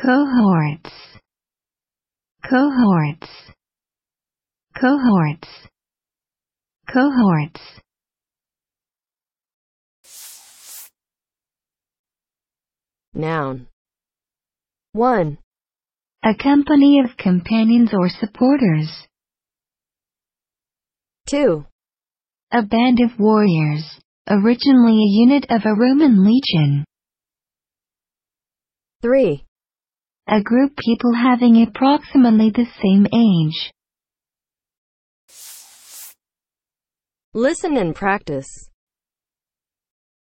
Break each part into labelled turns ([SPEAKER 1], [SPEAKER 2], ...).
[SPEAKER 1] cohorts cohorts cohorts cohorts
[SPEAKER 2] Noun. 1.
[SPEAKER 1] a company of companions or supporters
[SPEAKER 2] 2.
[SPEAKER 1] a band of warriors originally a unit of a roman legion
[SPEAKER 2] 3.
[SPEAKER 1] A group people having approximately the same age
[SPEAKER 2] Listen and practice.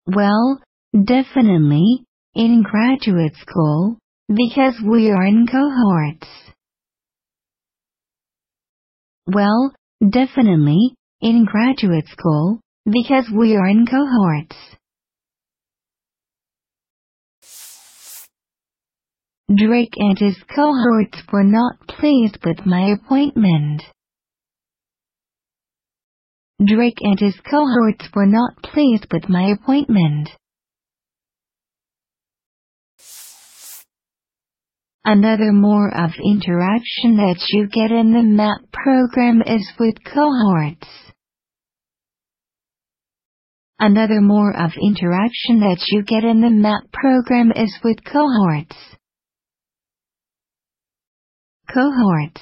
[SPEAKER 1] Well, definitely, in graduate school, because we are in cohorts. Well, definitely, in graduate school, because we are in cohorts. Drake and his cohorts were not pleased with my appointment. Drake and his cohorts were not pleased with my appointment. Another more of interaction that you get in the MAP program is with cohorts. Another more of interaction that you get in the MAP program is with cohorts. Cohorts.